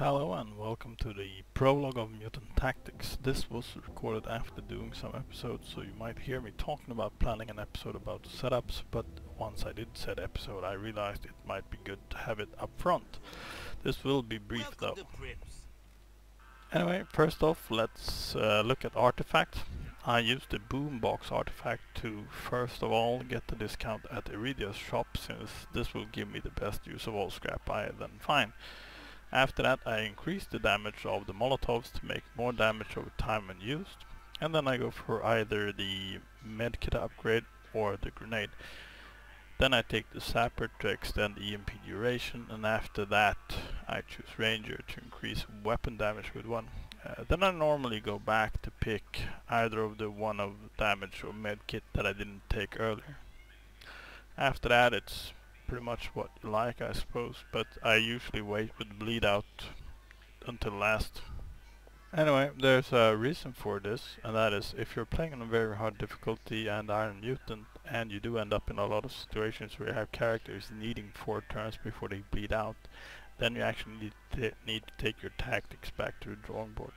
Hello and welcome to the prologue of Mutant Tactics. This was recorded after doing some episodes, so you might hear me talking about planning an episode about setups, but once I did set episode I realized it might be good to have it up front. This will be brief though. Anyway, first off let's uh, look at artifacts. I used the boombox artifact to first of all get the discount at Iridia's shop since this will give me the best use of all scrap I then find. After that I increase the damage of the molotovs to make more damage over time when used. And then I go for either the medkit upgrade or the grenade. Then I take the sapper to extend EMP duration and after that I choose ranger to increase weapon damage with one. Uh, then I normally go back to pick either of the one of damage or medkit that I didn't take earlier. After that it's pretty much what you like I suppose, but I usually wait with bleed out until last. Anyway, there's a reason for this, and that is if you're playing on a very hard difficulty and Iron Mutant, and you do end up in a lot of situations where you have characters needing 4 turns before they bleed out, then you actually need to, need to take your tactics back to the drawing board.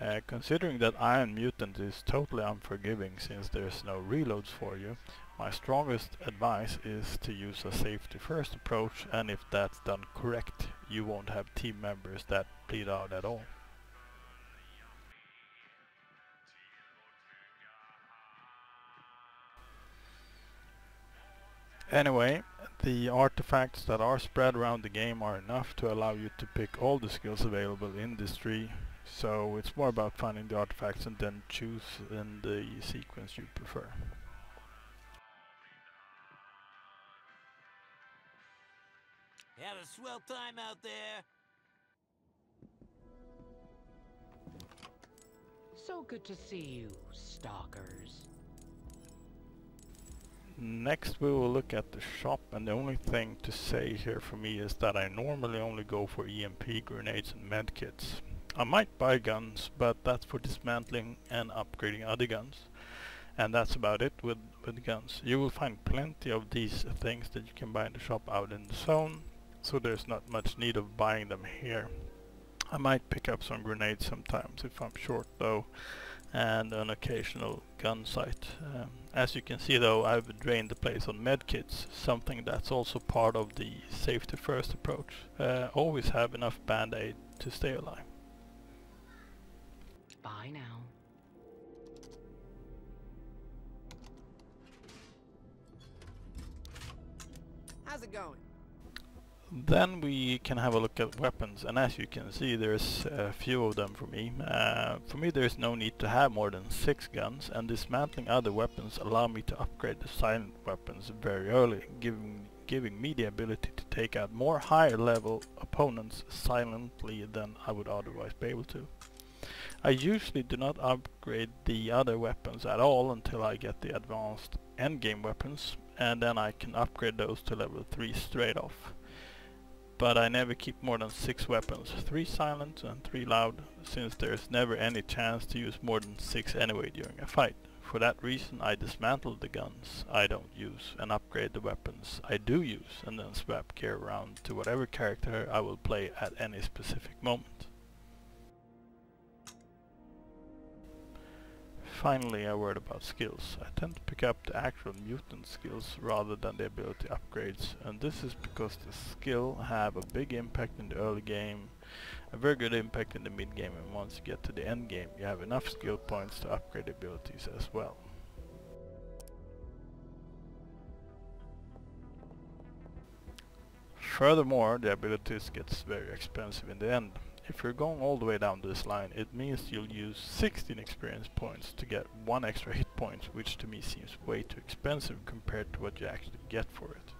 Uh, considering that Iron Mutant is totally unforgiving since there's no reloads for you, my strongest advice is to use a safety first approach and if that's done correct you won't have team members that bleed out at all. Anyway, the artifacts that are spread around the game are enough to allow you to pick all the skills available in this tree, so it's more about finding the artifacts and then choose in the sequence you prefer. Have a swell time out there. So good to see you, stalkers. Next we will look at the shop and the only thing to say here for me is that I normally only go for EMP grenades and medkits. I might buy guns but that's for dismantling and upgrading other guns. And that's about it with, with guns. You will find plenty of these things that you can buy in the shop out in the zone so there's not much need of buying them here. I might pick up some grenades sometimes if I'm short though and an occasional gun sight. Um, as you can see though I've drained the place on medkits, something that's also part of the safety first approach. Uh, always have enough band-aid to stay alive. Bye now. How's it going? Then we can have a look at weapons and as you can see there's a few of them for me. Uh, for me there's no need to have more than 6 guns and dismantling other weapons allow me to upgrade the silent weapons very early, giving, giving me the ability to take out more higher level opponents silently than I would otherwise be able to. I usually do not upgrade the other weapons at all until I get the advanced endgame weapons and then I can upgrade those to level 3 straight off but I never keep more than 6 weapons, 3 silent and 3 loud, since there's never any chance to use more than 6 anyway during a fight. For that reason I dismantle the guns I don't use and upgrade the weapons I do use and then swap gear around to whatever character I will play at any specific moment. Finally a word about skills. I tend to pick up the actual mutant skills rather than the ability upgrades and this is because the skill have a big impact in the early game, a very good impact in the mid game and once you get to the end game you have enough skill points to upgrade abilities as well. Furthermore, the abilities gets very expensive in the end. If you're going all the way down this line, it means you'll use 16 experience points to get one extra hit point, which to me seems way too expensive compared to what you actually get for it.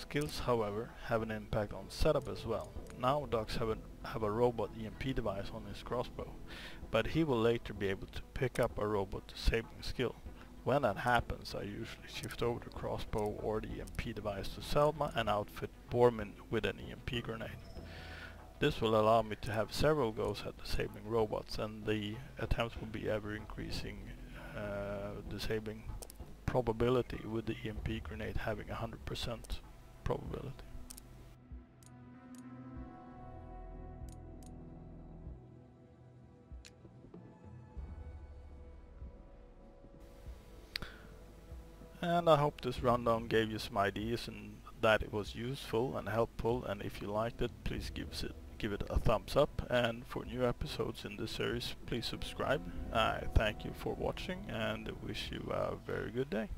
Skills, however, have an impact on setup as well. Now Dux have, have a robot EMP device on his crossbow, but he will later be able to pick up a robot disabling skill. When that happens, I usually shift over the crossbow or the EMP device to Selma and outfit Bormin with an EMP grenade. This will allow me to have several goes at disabling robots and the attempts will be ever increasing uh, disabling probability with the EMP grenade having 100% probability. And I hope this rundown gave you some ideas and that it was useful and helpful and if you liked it please give it give it a thumbs up and for new episodes in this series please subscribe. I thank you for watching and wish you a very good day.